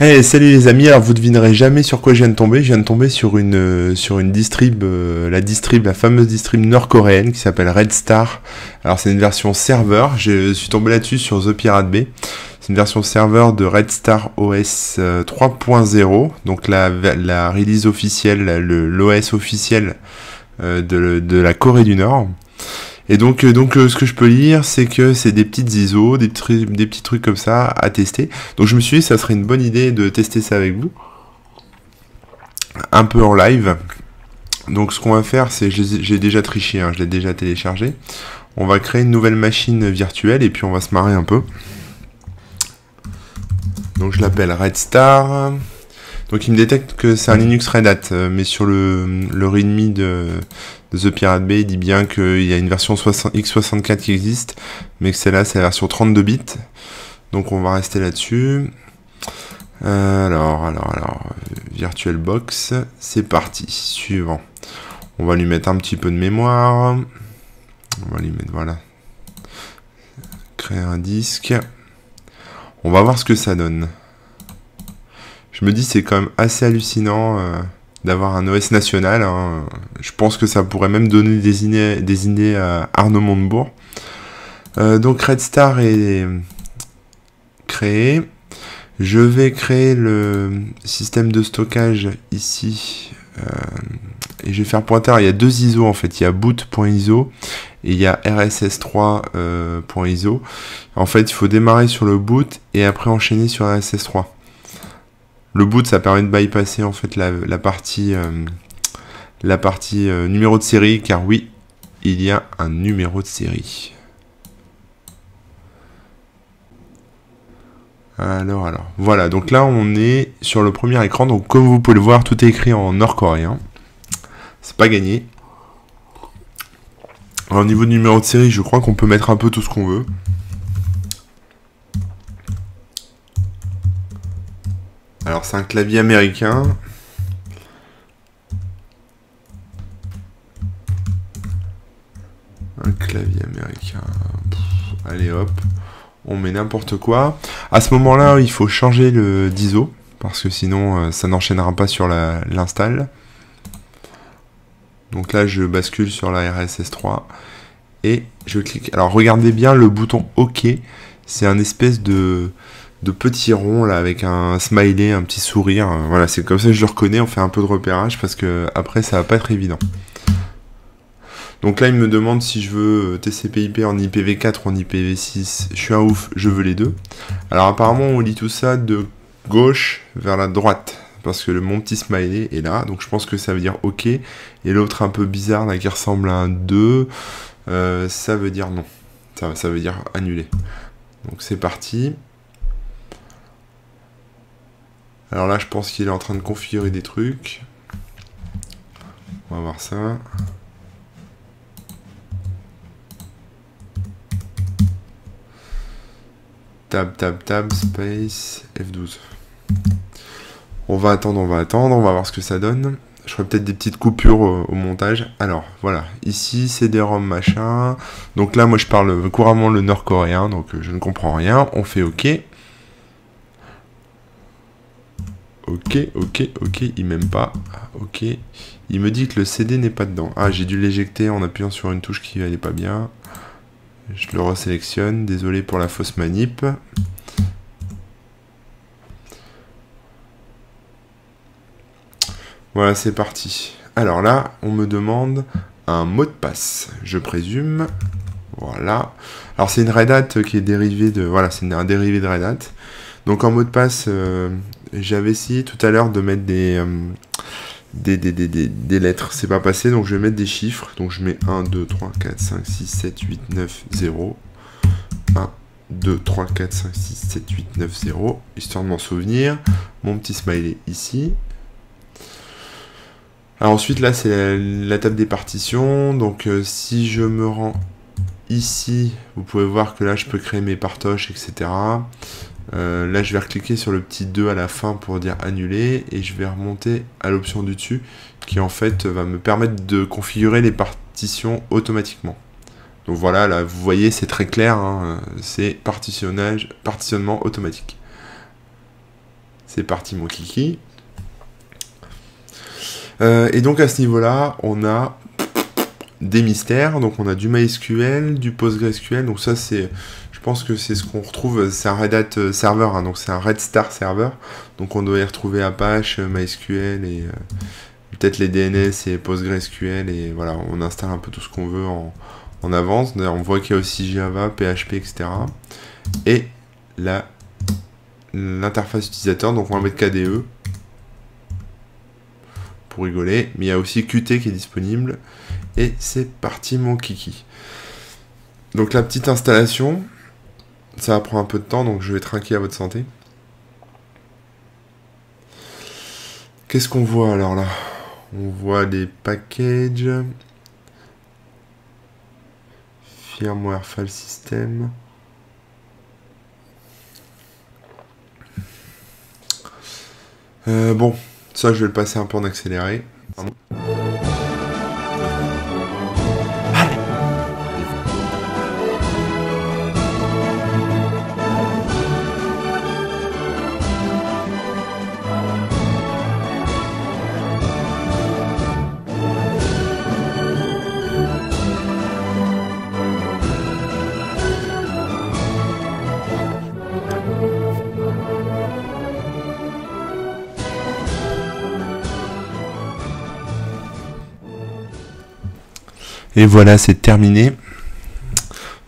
Hey, salut les amis, alors vous devinerez jamais sur quoi je viens de tomber. Je viens de tomber sur une, euh, sur une distrib, euh, la distrib, la fameuse distrib nord-coréenne qui s'appelle Red Star. Alors c'est une version serveur, je suis tombé là-dessus sur The Pirate Bay. C'est une version serveur de Red Star OS 3.0, donc la, la release officielle, l'OS officiel euh, de, de la Corée du Nord. Et donc, euh, donc euh, ce que je peux lire, c'est que c'est des petites ISO, des, petits trucs comme ça à tester. Donc je me suis dit, ça serait une bonne idée de tester ça avec vous. Un peu en live. Donc ce qu'on va faire, c'est, j'ai déjà triché, hein, je l'ai déjà téléchargé. On va créer une nouvelle machine virtuelle et puis on va se marrer un peu. Donc je l'appelle Red Star. Donc il me détecte que c'est un Linux Red Hat, euh, mais sur le, le de, The Pirate Bay, dit bien qu'il y a une version x64 qui existe, mais que celle-là, c'est la version 32 bits. Donc on va rester là-dessus. Euh, alors, alors, alors, VirtualBox, c'est parti. Suivant. On va lui mettre un petit peu de mémoire. On va lui mettre, voilà. Créer un disque. On va voir ce que ça donne. Je me dis, c'est quand même assez hallucinant. Euh, d'avoir un OS national. Hein. Je pense que ça pourrait même donner des idées, des idées à Arnaud Montebourg. Euh, donc Red Star est créé. Je vais créer le système de stockage ici. Euh, et je vais faire pointeur. Il y a deux ISO en fait. Il y a boot.iso et il y a rss3.iso. Euh, en fait, il faut démarrer sur le boot et après enchaîner sur rss3. Le boot, ça permet de bypasser en fait la, partie, euh, euh, numéro de série, car oui, il y a un numéro de série. Alors, alors, voilà, donc là on est sur le premier écran, donc comme vous pouvez le voir, tout est écrit en nord-coréen. C'est pas gagné. au niveau du numéro de série, je crois qu'on peut mettre un peu tout ce qu'on veut. Alors c'est un clavier américain. Un clavier américain. allez hop. On met n'importe quoi. À ce moment-là, il faut changer le d'ISO. Parce que sinon, euh, ça n'enchaînera pas sur l'install. Donc là, je bascule sur la RSS3. Et je clique. Alors regardez bien le bouton OK. C'est un espèce de de petits ronds là avec un smiley, un petit sourire. Voilà, c'est comme ça que je le reconnais. On fait un peu de repérage parce que après ça va pas être évident. Donc là, il me demande si je veux TCP/IP en IPv4 ou en IPv6. Je suis un ouf, je veux les deux. Alors apparemment, on lit tout ça de gauche vers la droite parce que le, mon petit smiley est là. Donc je pense que ça veut dire OK. Et l'autre un peu bizarre là qui ressemble à un 2, euh, ça veut dire non. Ça, ça veut dire annuler. Donc c'est parti. Alors là, je pense qu'il est en train de configurer des trucs. On va voir ça. Tab, tab, tab, space, F12. On va attendre, on va attendre, on va voir ce que ça donne. Je ferai peut-être des petites coupures au, montage. Alors, voilà. Ici, c'est des ROM machin. Donc là, moi, je parle couramment le nord-coréen, donc je ne comprends rien. On fait OK. Ok, ok, ok, il m'aime pas. Ok. Il me dit que le CD n'est pas dedans. Ah, j'ai dû l'éjecter en appuyant sur une touche qui n'allait pas bien. Je le resélectionne. Désolé pour la fausse manip. Voilà, c'est parti. Alors là, on me demande un mot de passe, je présume. Voilà. Alors c'est une Red Hat qui est dérivée de... Voilà, c'est un dérivé de Red Hat. Donc en mot de passe, euh, j'avais essayé tout à l'heure de mettre euh, des, des, des, des, lettres. C'est pas passé, donc je vais mettre des chiffres. Donc je mets 1, 2, 3, 4, 5, 6, 7, 8, 9, 0. 1, 2, 3, 4, 5, 6, 7, 8, 9, 0. Histoire de m'en souvenir. Mon petit smiley ici. Alors ensuite, là, c'est la, table des partitions. Donc euh, si je me rends ici, vous pouvez voir que là, je peux créer mes partoches, etc. Euh, là, je vais recliquer sur le petit 2 à la fin pour dire annuler et je vais remonter à l'option du dessus qui en fait va me permettre de configurer les partitions automatiquement. Donc voilà, là, vous voyez, c'est très clair, hein, c'est partitionnage, partitionnement automatique. C'est parti mon kiki. Euh, et donc à ce niveau-là, on a des mystères. Donc on a du MySQL, du PostgreSQL. Donc ça c'est, pense que c'est ce qu'on retrouve. C'est un Red Hat euh, Server, hein. donc c'est un Red Star Server. Donc on doit y retrouver Apache, MySQL et peut-être les DNS et PostgreSQL. Et voilà, on installe un peu tout ce qu'on veut en, en avance. On voit qu'il y a aussi Java, PHP, etc. Et l'interface utilisateur, donc on va mettre KDE pour rigoler. Mais il y a aussi Qt qui est disponible. Et c'est parti mon kiki. Donc la petite installation, ça va prendre un peu de temps, donc je vais trinquer à votre santé. Qu'est-ce qu'on voit alors là? On voit des packages. firmware file system. Euh, bon, ça je vais le passer un peu en accéléré. Et voilà, c'est terminé.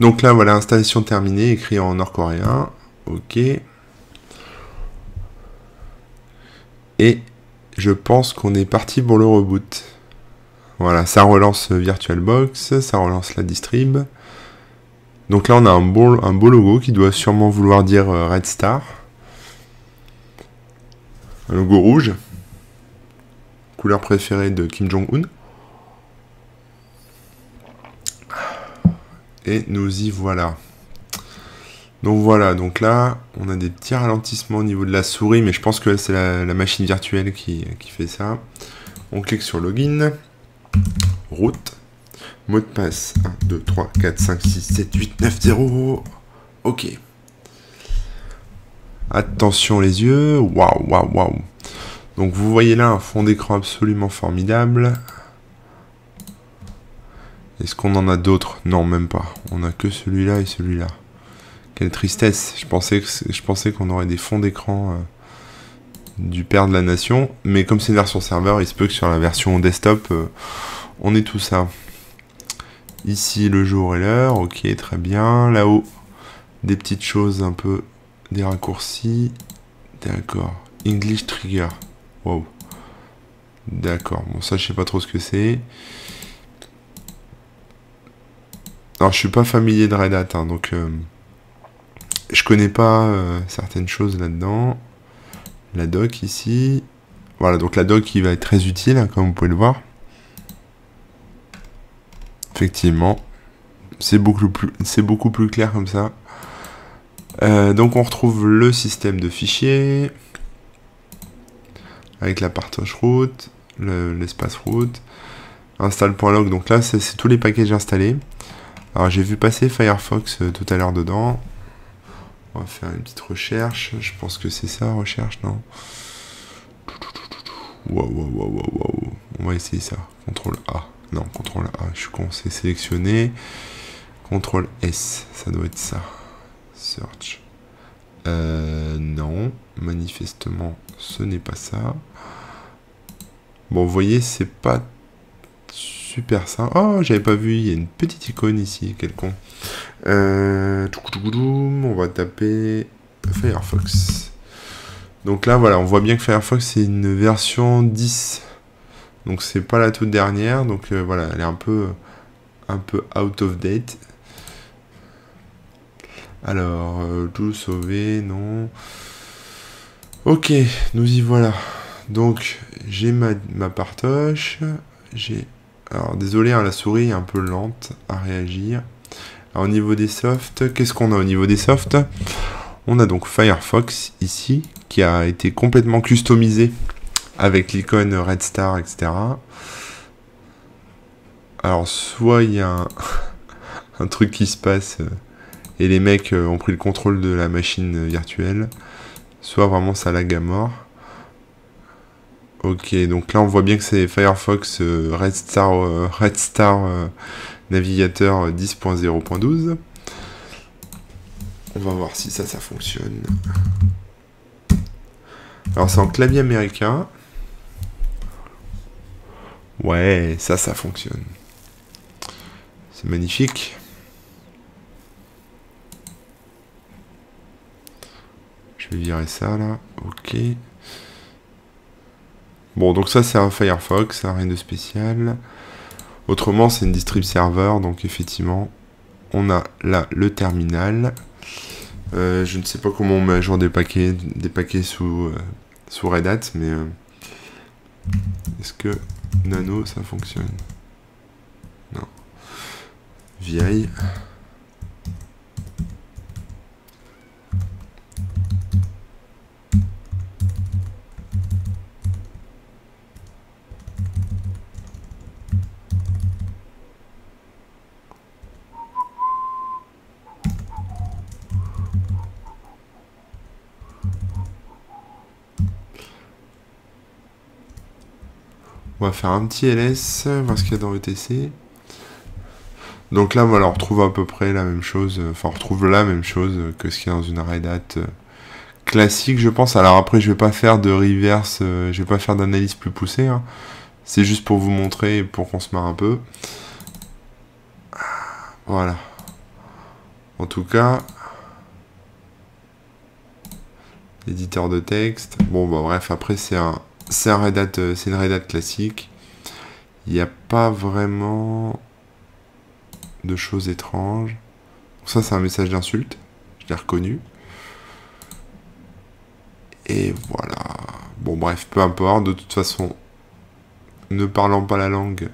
Donc là, voilà, installation terminée, écrit en nord-coréen. Ok. Et je pense qu'on est parti pour le reboot. Voilà, ça relance VirtualBox, ça relance la distrib. Donc là, on a un beau, un beau logo qui doit sûrement vouloir dire euh, Red Star. Un logo rouge. Couleur préférée de Kim Jong-un. Et nous y voilà. Donc voilà, donc là, on a des petits ralentissements au niveau de la souris, mais je pense que c'est la, machine virtuelle qui, fait ça. On clique sur Login, route, mot de passe 1, 2, 3, 4, 5, 6, 7, 8, 9, 0. Ok. Attention les yeux, waouh, waouh, waouh. Donc vous voyez là un fond d'écran absolument formidable. Est-ce qu'on en a d'autres? Non, même pas. On a que celui-là et celui-là. Quelle tristesse. Je pensais qu'on aurait des fonds d'écran euh, du père de la nation, mais comme c'est une version serveur, il se peut que sur la version desktop, euh, on ait tout ça. Ici le jour et l'heure, ok, très bien. Là-haut, des petites choses un peu, des raccourcis. D'accord. English trigger. Wow. D'accord. Bon, ça, je sais pas trop ce que c'est. Alors, je suis pas familier de Red Hat, hein, donc euh, je connais pas euh, certaines choses là-dedans. La doc ici. Voilà, donc la doc qui va être très utile, hein, comme vous pouvez le voir. Effectivement, c'est beaucoup plus, beaucoup plus clair comme ça. Euh, donc on retrouve le système de fichiers avec la partage route, l'espace route, install.log. Donc là, c'est tous les packages installés. Alors j'ai vu passer Firefox euh, tout à l'heure dedans. On va faire une petite recherche. Je pense que c'est ça, recherche, non? Waouh, waouh, waouh, waouh, On va essayer ça. CTRL A. Non, CTRL A. Je suis con, c'est sélectionné. CTRL S. Ça doit être ça. Search. Euh, non. Manifestement, ce n'est pas ça. Bon, vous voyez, c'est pas super ça. Oh, j'avais pas vu, il y a une petite icône ici, quel. Euh, on va taper Firefox. Donc là, voilà, on voit bien que Firefox, c'est une version 10. Donc c'est pas la toute dernière, donc euh, voilà, elle est un peu, un peu out of date. Alors, euh, tout sauver, non. Ok, nous y voilà. Donc, j'ai ma, ma partoche, j'ai alors désolé, hein, la souris est un peu lente à réagir. Alors, au niveau des softs, qu'est-ce qu'on a au niveau des softs? On a donc Firefox ici, qui a été complètement customisé avec l'icône Red Star, etc. Alors soit il y a un, truc qui se passe euh, et les mecs euh, ont pris le contrôle de la machine virtuelle, soit vraiment ça lag à mort. Ok, donc là on voit bien que c'est Firefox Red Star, Red Star Navigateur 10.0.12. On va voir si ça, ça fonctionne. Alors c'est en clavier américain. Ouais, ça, ça fonctionne. C'est magnifique. Je vais virer ça là. Ok. Bon, donc ça c'est un Firefox, rien de spécial. Autrement, c'est une distrib serveur, donc effectivement, on a là le terminal. Euh, je ne sais pas comment on met à jour des paquets, des paquets sous, euh, Red Hat, mais euh, est-ce que Nano ça fonctionne? Non. Vieille. On va faire un petit ls, voir ce qu'il y a dans ETC. Donc là, voilà, on retrouve à peu près la même chose, enfin on retrouve la même chose que ce qu'il y a dans une Red Hat euh, classique, je pense. Alors après, je vais pas faire de reverse, euh, je vais pas faire d'analyse plus poussée. Hein. C'est juste pour vous montrer, pour qu'on se marre un peu. Voilà. En tout cas, éditeur de texte. Bon, bah bref, après c'est un, c'est un euh, c'est une Red Hat classique. Il n'y a pas vraiment de choses étranges. Ça, c'est un message d'insulte. Je l'ai reconnu. Et voilà. Bon, bref, peu importe. De toute façon, ne parlant pas la langue,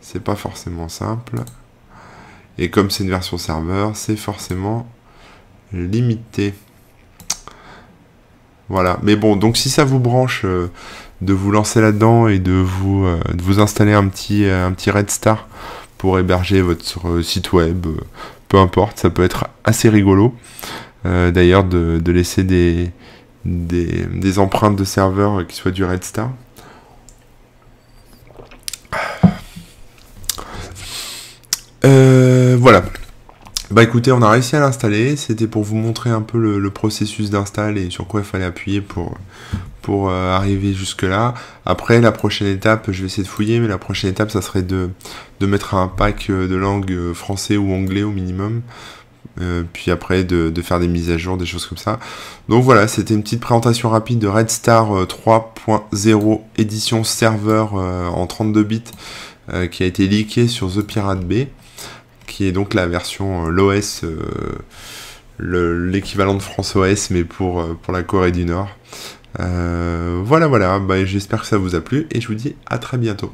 c'est pas forcément simple. Et comme c'est une version serveur, c'est forcément limité. Voilà. Mais bon, donc si ça vous branche euh, de vous lancer là-dedans et de vous, euh, installer un petit, euh, un Red Star pour héberger votre site web, peu importe, ça peut être assez rigolo. D'ailleurs, de, laisser des, empreintes de serveurs qui soient du Red Star. voilà. Bah écoutez, on a réussi à l'installer. C'était pour vous montrer un peu le, processus d'install et sur quoi il fallait appuyer pour, pour euh, arriver jusque là. Après, la prochaine étape, je vais essayer de fouiller, mais la prochaine étape, ça serait de, de mettre un pack euh, de langue euh, français ou anglais au minimum. puis après de, de, faire des mises à jour, des choses comme ça. Donc voilà, c'était une petite présentation rapide de Red Star 3.0 édition serveur en 32 bits qui a été leaké sur The Pirate Bay qui est donc la version euh, l'OS, euh, l'équivalent de France OS, mais pour, euh, pour la Corée du Nord. voilà, voilà, bah, j'espère que ça vous a plu et je vous dis à très bientôt.